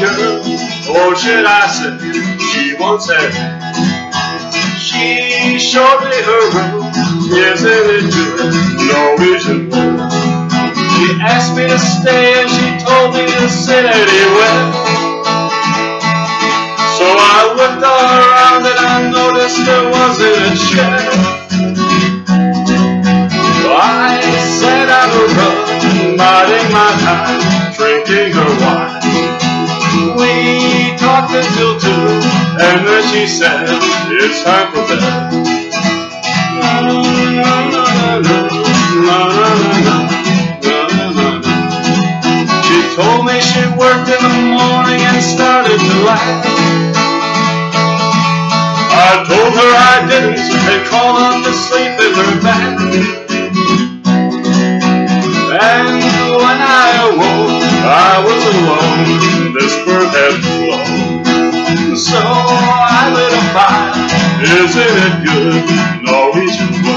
girl, or should I say, she once had me. She showed me her room, isn't it good? Norwegian wood. She asked me to stay and she told me to sit anywhere. So I looked all around and I noticed there drinking her wine. We talked until two, and then she said, it's time for bed. She told me she worked in the morning and started to laugh. I told her I didn't and crawled on to sleep in her bed. Isn't it good? Norwegian.